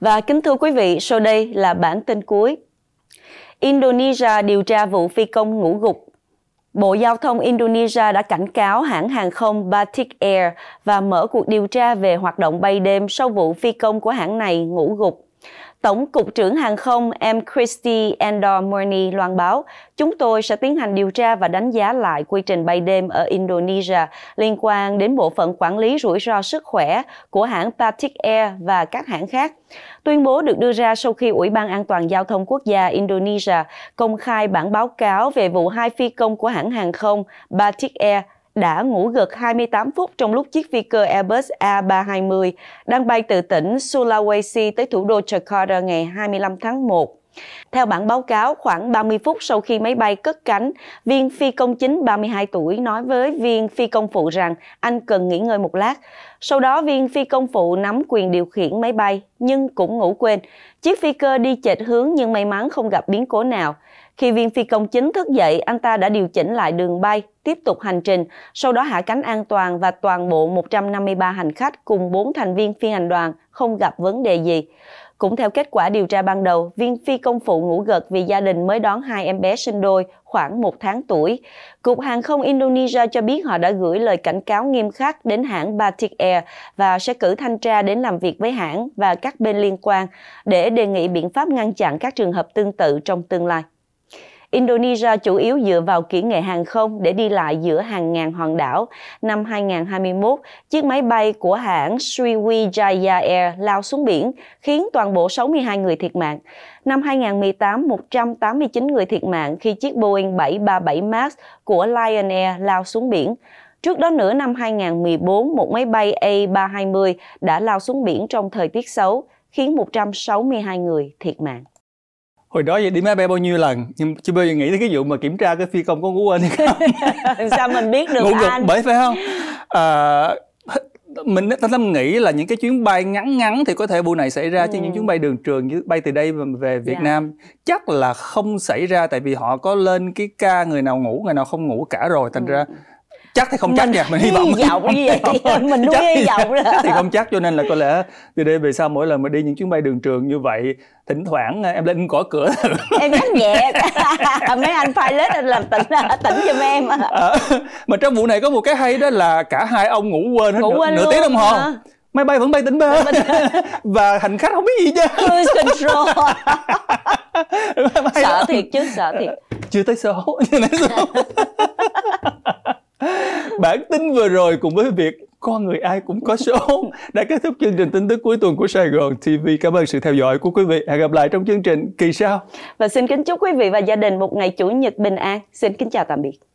Và kính thưa quý vị, sau đây là bản tin cuối. Indonesia điều tra vụ phi công ngủ gục. Bộ Giao thông Indonesia đã cảnh cáo hãng hàng không Batik Air và mở cuộc điều tra về hoạt động bay đêm sau vụ phi công của hãng này ngủ gục. Tổng cục trưởng hàng không Em Christy Endor Murni loan báo, chúng tôi sẽ tiến hành điều tra và đánh giá lại quy trình bay đêm ở Indonesia liên quan đến bộ phận quản lý rủi ro sức khỏe của hãng Batik Air và các hãng khác. Tuyên bố được đưa ra sau khi Ủy ban An toàn Giao thông Quốc gia Indonesia công khai bản báo cáo về vụ hai phi công của hãng hàng không Batik Air đã ngủ gật 28 phút trong lúc chiếc phi cơ Airbus A320 đang bay từ tỉnh Sulawesi tới thủ đô Jakarta ngày 25 tháng 1. Theo bản báo cáo, khoảng 30 phút sau khi máy bay cất cánh, viên phi công chính 32 tuổi nói với viên phi công phụ rằng anh cần nghỉ ngơi một lát. Sau đó viên phi công phụ nắm quyền điều khiển máy bay nhưng cũng ngủ quên. Chiếc phi cơ đi chệch hướng nhưng may mắn không gặp biến cố nào. Khi viên phi công chính thức dậy, anh ta đã điều chỉnh lại đường bay, tiếp tục hành trình, sau đó hạ cánh an toàn và toàn bộ 153 hành khách cùng 4 thành viên phi hành đoàn không gặp vấn đề gì. Cũng theo kết quả điều tra ban đầu, viên phi công phụ ngủ gật vì gia đình mới đón hai em bé sinh đôi khoảng một tháng tuổi. Cục Hàng không Indonesia cho biết họ đã gửi lời cảnh cáo nghiêm khắc đến hãng Batik Air và sẽ cử thanh tra đến làm việc với hãng và các bên liên quan để đề nghị biện pháp ngăn chặn các trường hợp tương tự trong tương lai. Indonesia chủ yếu dựa vào kỹ nghệ hàng không để đi lại giữa hàng ngàn hòn đảo. Năm 2021, chiếc máy bay của hãng Sriwijaya Air lao xuống biển, khiến toàn bộ 62 người thiệt mạng. Năm 2018, 189 người thiệt mạng khi chiếc Boeing 737 MAX của Lion Air lao xuống biển. Trước đó nửa năm 2014, một máy bay A320 đã lao xuống biển trong thời tiết xấu, khiến 162 người thiệt mạng hồi đó vậy đi máy bay bao nhiêu lần nhưng chưa bao giờ nghĩ tới cái vụ mà kiểm tra cái phi công có ngủ quên hay không sao mình biết được ngủ anh bởi phải không à, mình tâm nghĩ là những cái chuyến bay ngắn ngắn thì có thể vụ này xảy ra ừ. chứ những chuyến bay đường trường như bay từ đây về Việt yeah. Dạ. Nam chắc là không xảy ra tại vì họ có lên cái ca người nào ngủ người nào không ngủ cả rồi thành ừ. ra chắc thì không chắc nha mình hy vọng hy vọng như vậy mình nuôi hy vọng đó thì không chắc cho nên là có lẽ từ đây về sau mỗi lần mà đi những chuyến bay đường trường như vậy thỉnh thoảng em lên gõ cửa. Em nhắc nhẹ. Mấy anh pilot anh làm tỉnh tỉnh giùm em à, mà trong vụ này có một cái hay đó là cả hai ông ngủ quên hết ngủ nửa, nửa tiếng đồng hồ. hả? máy bay vẫn bay tỉnh bê và hành khách không biết gì chứ cruise control. Sợ thiệt chứ sợ thiệt. Chưa tới số. Chưa tới số bản tin vừa rồi cùng với việc con người ai cũng có số đã kết thúc chương trình tin tức cuối tuần của Sài Gòn TV. Cảm ơn sự theo dõi của quý vị. Hẹn gặp lại trong chương trình kỳ sau. Và xin kính chúc quý vị và gia đình một ngày chủ nhật bình an. Xin kính chào tạm biệt.